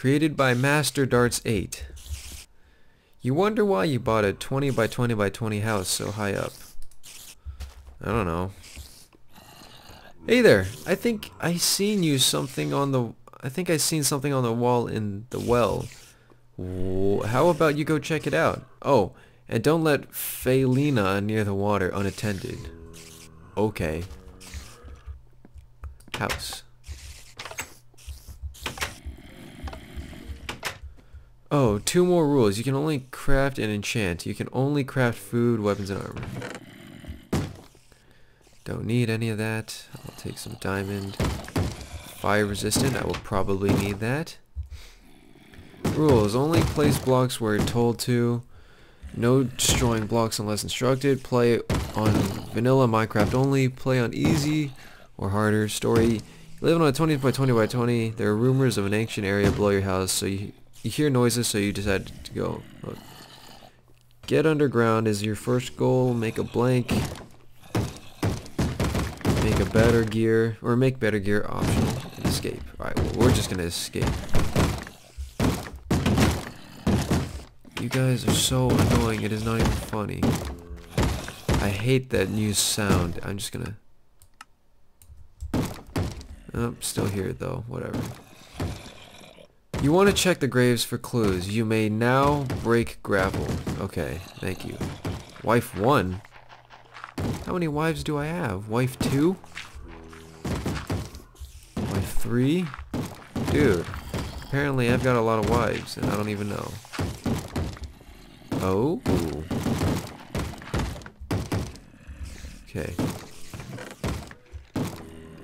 Created by Master Darts 8. You wonder why you bought a 20 by 20 by 20 house so high up. I don't know. Hey there, I think I seen you something on the... I think I seen something on the wall in the well. How about you go check it out? Oh, and don't let Felina near the water unattended. Okay. House. Oh, two more rules. You can only craft and enchant. You can only craft food, weapons, and armor. Don't need any of that. I'll take some diamond. Fire resistant. I will probably need that. Rules. Only place blocks where told to. No destroying blocks unless instructed. Play on vanilla Minecraft only. Play on easy or harder. Story. You live on a 20 by 20 by 20. There are rumors of an ancient area below your house, so you, you hear noises, so you decide to go. Look. Get underground is your first goal. Make a blank. Make a better gear, or make better gear optional, and escape. Alright, well, we're just gonna escape. You guys are so annoying, it is not even funny. I hate that new sound. I'm just gonna... Oh, still here though, whatever. You want to check the graves for clues. You may now break gravel. Okay, thank you. Wife 1? How many wives do I have? Wife 2? Wife 3? Dude, apparently I've got a lot of wives and I don't even know. Oh? Okay.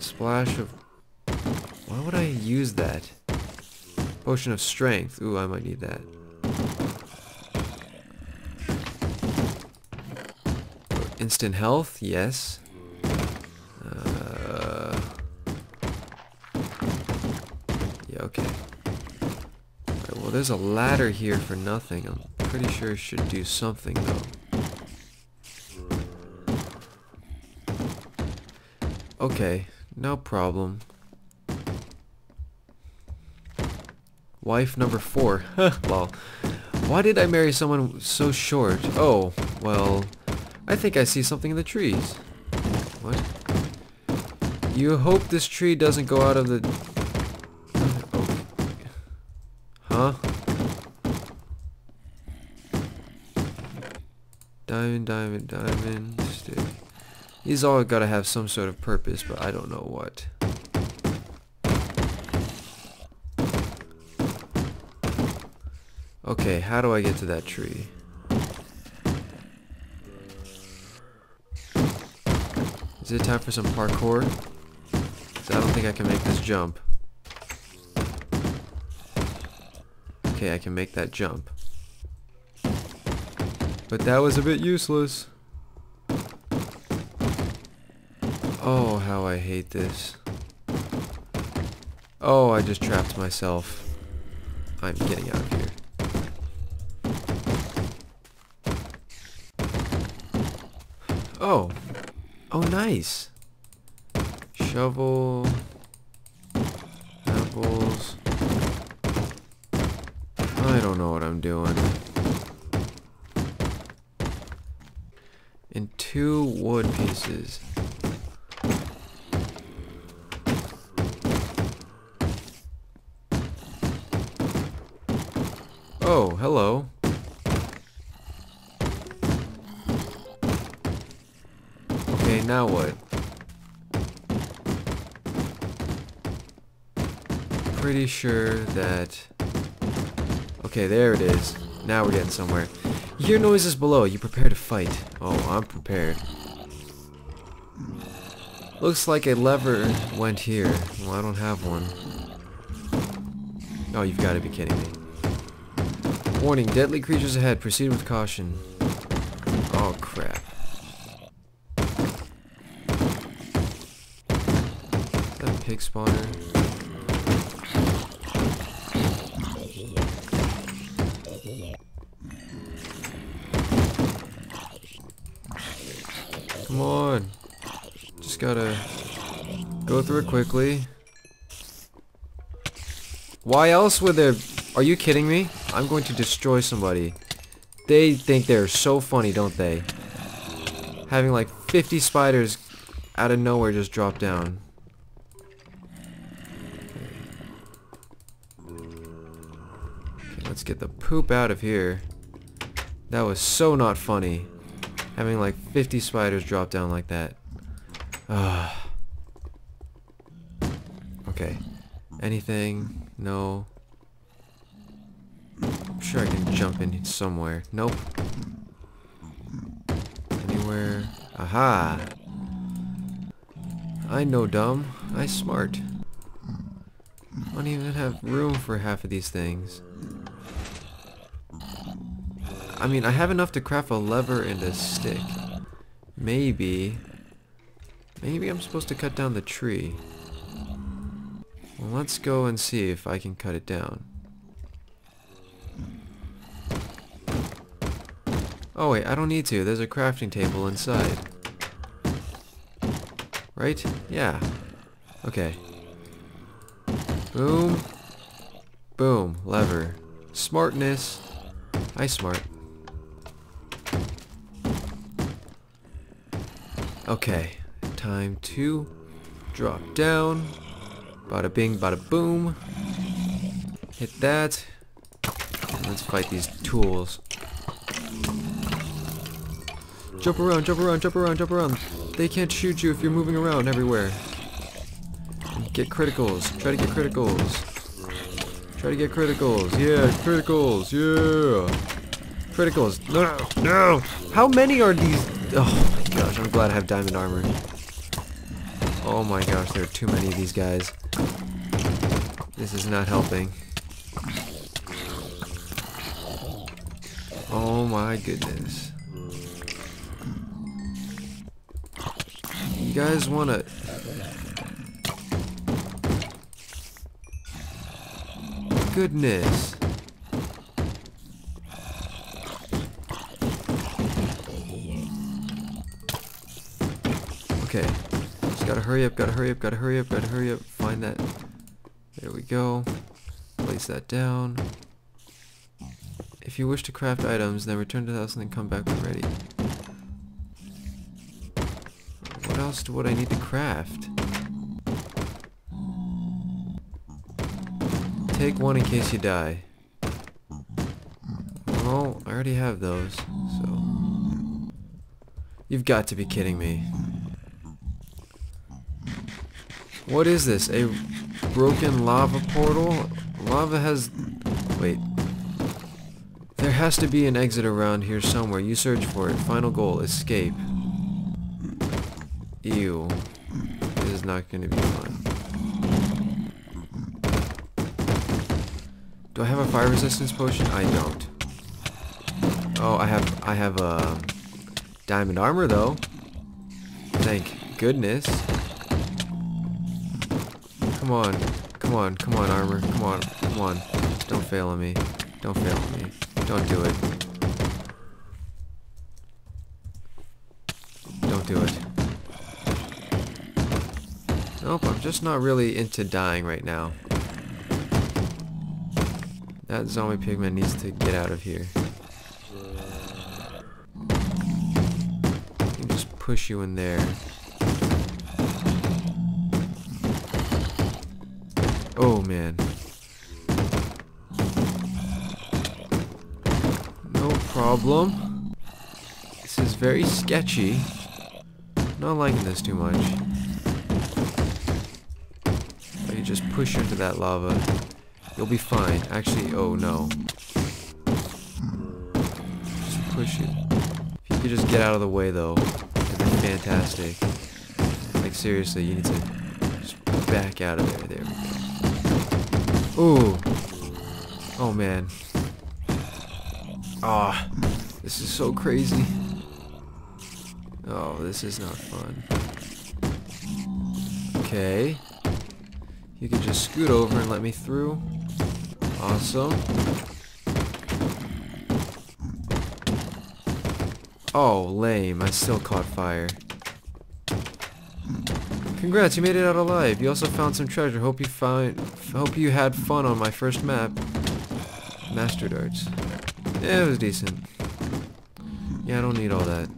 Splash of... Why would I use that? Potion of strength. Ooh, I might need that. Instant health, yes. Uh, yeah, okay. Alright, well, there's a ladder here for nothing. I'm pretty sure it should do something, though. Okay, no problem. Wife number four. Lol. Why did I marry someone so short? Oh, well, I think I see something in the trees. What? You hope this tree doesn't go out of the... Oh. Huh? Diamond, diamond, diamond, stick. These all gotta have some sort of purpose, but I don't know what. Okay, how do I get to that tree? Is it time for some parkour? I don't think I can make this jump. Okay, I can make that jump. But that was a bit useless. Oh, how I hate this. Oh, I just trapped myself. I'm getting out of here. Oh. Oh, nice. Shovel. Apples. I don't know what I'm doing. And two wood pieces. Now what? Pretty sure that... Okay, there it is. Now we're getting somewhere. Hear noises below. You prepare to fight. Oh, I'm prepared. Looks like a lever went here. Well, I don't have one. Oh, you've got to be kidding me. Warning, deadly creatures ahead. Proceed with caution. Oh, crap. That pig spawner. Come on. Just gotta go through it quickly. Why else would there... Are you kidding me? I'm going to destroy somebody. They think they're so funny, don't they? Having like 50 spiders out of nowhere just drop down. Let's get the poop out of here. That was so not funny. Having like 50 spiders drop down like that. Ah. okay. Anything? No. I'm sure I can jump in somewhere. Nope. Anywhere. Aha! I know dumb. I smart. I don't even have room for half of these things. I mean, I have enough to craft a lever and a stick. Maybe... Maybe I'm supposed to cut down the tree. Well, let's go and see if I can cut it down. Oh wait, I don't need to. There's a crafting table inside. Right? Yeah. Okay. Boom. Boom. Lever. Smartness. I smart. Okay. Time to drop down. Bada bing, bada boom. Hit that. Let's fight these tools. Jump around, jump around, jump around, jump around. They can't shoot you if you're moving around everywhere. Get criticals. Try to get criticals. Try to get criticals. Yeah, criticals. Yeah. Criticals. No, no. How many are these? Oh gosh, I'm glad I have diamond armor. Oh my gosh, there are too many of these guys. This is not helping. Oh my goodness. You guys wanna... Goodness. Okay. Just gotta hurry up, gotta hurry up, gotta hurry up, gotta hurry up. Find that. There we go. Place that down. If you wish to craft items, then return to the house and then come back when ready. What else would I need to craft? Take one in case you die. Well, I already have those, so... You've got to be kidding me. What is this? A broken lava portal? Lava has... Wait. There has to be an exit around here somewhere. You search for it. Final goal, escape. Ew. This is not going to be fun. Do I have a fire resistance potion? I don't. Oh, I have I have a uh, diamond armor though. Thank goodness. Come on. Come on. Come on, armor. Come on. Come on. Don't fail on me. Don't fail on me. Don't do it. Don't do it. Nope, I'm just not really into dying right now. That zombie pigman needs to get out of here. just push you in there. Oh man. No problem. This is very sketchy. Not liking this too much. Can just push into that lava. You'll be fine. Actually, oh no. Just push it. If you could just get out of the way though, that'd be fantastic. Like seriously, you need to just back out of there. There. Ooh. Oh man. Ah, oh, this is so crazy. Oh, this is not fun. Okay. You can just scoot over and let me through. Awesome. Oh, lame. I still caught fire. Congrats, you made it out alive. You also found some treasure. Hope you found. I hope you had fun on my first map. Master darts. Yeah, it was decent. Yeah, I don't need all that.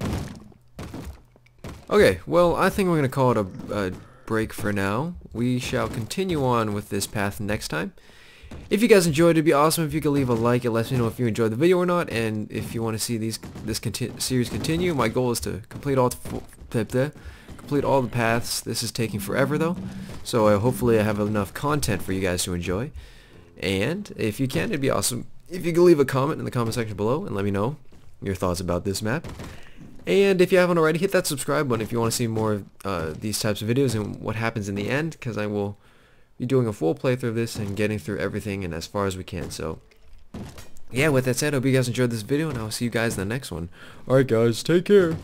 Okay, well, I think we're gonna call it a, a break for now. We shall continue on with this path next time. If you guys enjoyed, it'd be awesome if you could leave a like. It lets me know if you enjoyed the video or not, and if you want to see these this conti series continue. My goal is to complete all complete all the paths. This is taking forever though, so uh, hopefully I have enough content for you guys to enjoy. And if you can, it'd be awesome if you could leave a comment in the comment section below and let me know your thoughts about this map. And if you haven't already, hit that subscribe button if you want to see more of uh, these types of videos and what happens in the end, because I will be doing a full playthrough of this and getting through everything and as far as we can. So, yeah, with that said, I hope you guys enjoyed this video, and I will see you guys in the next one. Alright guys, take care.